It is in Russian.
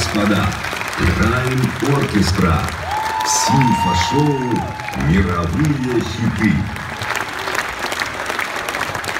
господа, Райм Оркестра. Симфа-шоу «Мировые хиты».